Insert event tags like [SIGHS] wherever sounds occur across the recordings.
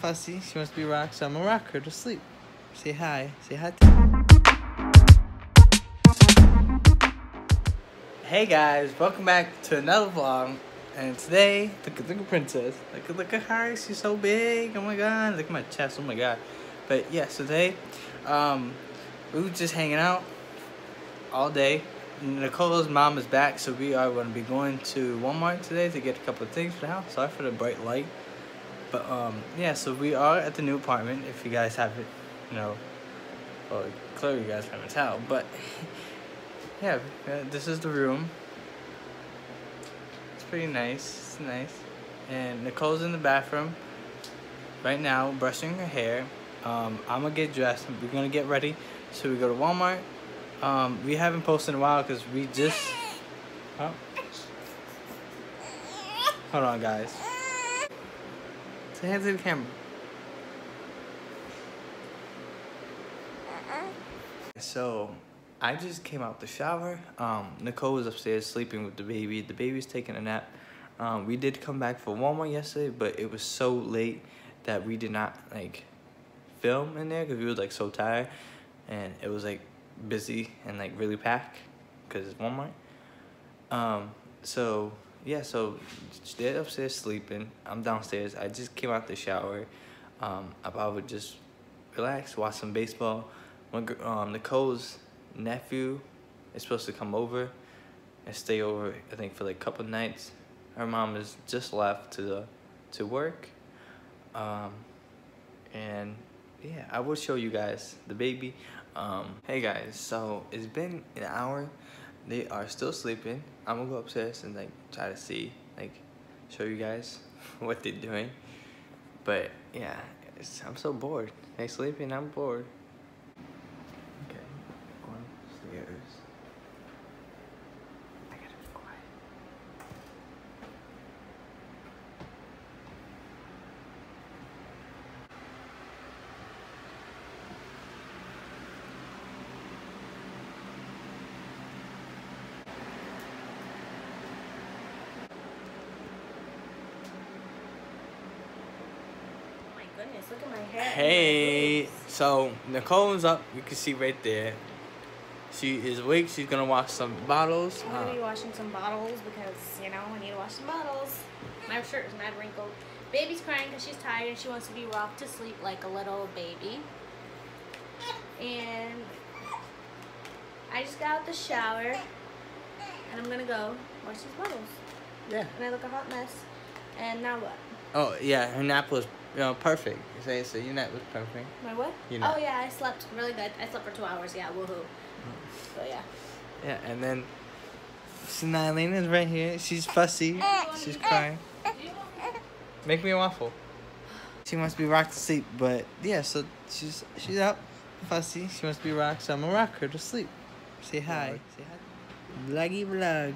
fussy. She wants to be rocked, so I'm gonna rock her to sleep. Say hi. Say hi. Hey guys, welcome back to another vlog. And today, look at look Princess. Look at look at her. She's so big. Oh my god. Look at my chest. Oh my god. But yeah, so today, um, we were just hanging out all day. Nicole's mom is back, so we are going to be going to Walmart today to get a couple of things for the house. Sorry for the bright light. But um, yeah, so we are at the new apartment. If you guys haven't, you know, well, clearly you guys haven't tell. But [LAUGHS] yeah, uh, this is the room. It's pretty nice. It's nice. And Nicole's in the bathroom right now, brushing her hair. Um, I'm gonna get dressed. We're gonna get ready. So we go to Walmart. Um, we haven't posted in a while because we just. Oh. Hold on, guys. Say hands the camera. So, I just came out the shower. Um, Nicole was upstairs sleeping with the baby. The baby's taking a nap. Um, we did come back for Walmart yesterday, but it was so late that we did not like film in there because we were like so tired, and it was like busy and like really packed because it's Walmart. Um, so yeah, so they're upstairs sleeping. I'm downstairs. I just came out the shower. Um, I probably just relax, watch some baseball. When um, Nicole's nephew is supposed to come over and stay over, I think for like a couple nights. Her mom has just left to the to work. Um, and yeah, I will show you guys the baby. Um, hey guys, so it's been an hour. They are still sleeping. I'm gonna go upstairs and like try to see, like, show you guys [LAUGHS] what they're doing. But yeah, I'm so bored. They sleeping, I'm bored. Okay, going upstairs. I gotta be quiet. Oh my goodness, look at my hair. Hey, so Nicole's up. You can see right there. She is awake. She's gonna wash some bottles. I'm gonna be Uh, washing some bottles because, you know, I need to wash some bottles. My shirt is mad wrinkled. Baby's crying because she's tired and she wants to be rocked to sleep like a little baby. And I just got out the shower and I'm gonna go wash these bottles. yeah. And I look a hot mess. And now what? Oh yeah, her nap was you know perfect. You say so. Your nap was perfect. My what? You know. Oh yeah, I slept really good. I slept for two hours. Yeah, woohoo. Mm. So yeah. Yeah, and then Snylene is right here. She's fussy. She's crying. Make me a waffle. She wants to be rocked to sleep, but yeah, so she's she's up, fussy. She wants to be rocked, so I'm gonna rock her to sleep. Say hi. Say hi. Vloggy vlog.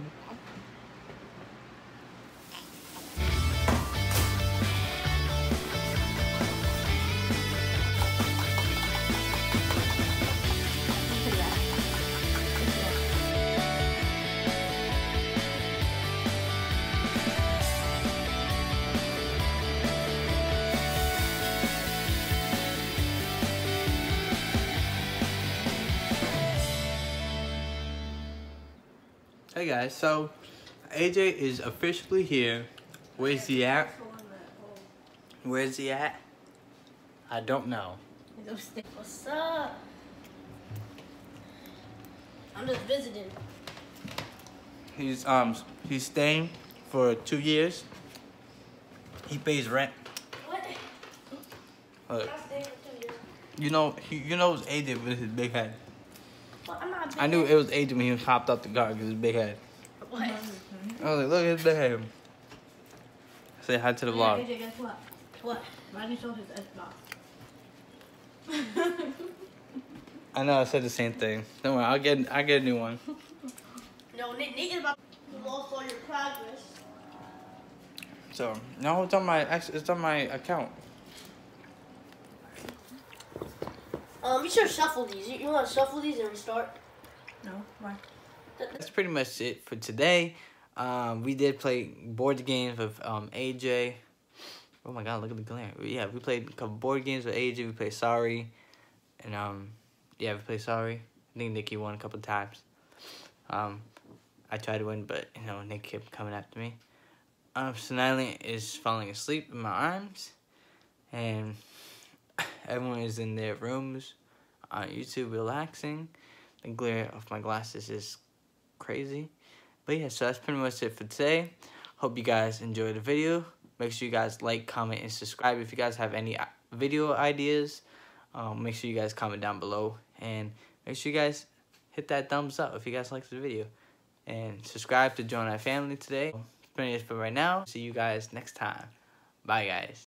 Hey guys, so AJ is officially here. Where's he at? Where's he at? I don't know. What's up? I'm just visiting. He's um he's staying for two years. He pays rent. What? Look, I'm staying for two years. you know he you know it was AJ with his big head. Well, I'm not. I knew it was AJ when he hopped out the car because his big head. What? I was like, look at his big head. Say hi to the vlog. AJ, guess what? What? Rodney showed his Xbox. I know I said the same thing. Don't worry, I'll get I get a new one. [LAUGHS] no, Nick, Nick is about to lost all your progress. So no, it's on my it's on my account. Um, you should shuffle these. You, you want to shuffle these and restart? No, why? That's pretty much it for today. Um, we did play board games with um, AJ, Oh my god, look at the glare. Yeah, we played a couple board games with AJ. We played Sorry. And, um, yeah, we played Sorry. I think Nikki won a couple times. Um, I tried to win, but, you know, Nick kept coming after me. Um, so Nylee is falling asleep in my arms. And [SIGHS] everyone is in their rooms on YouTube relaxing. The glare of my glasses is crazy. But yeah, so that's pretty much it for today. Hope you guys enjoyed the video. Make sure you guys like, comment, and subscribe. If you guys have any uh, video ideas, um, make sure you guys comment down below. And make sure you guys hit that thumbs up if you guys liked the video. And subscribe to join our family today. That's pretty much it for right now. See you guys next time. Bye, guys.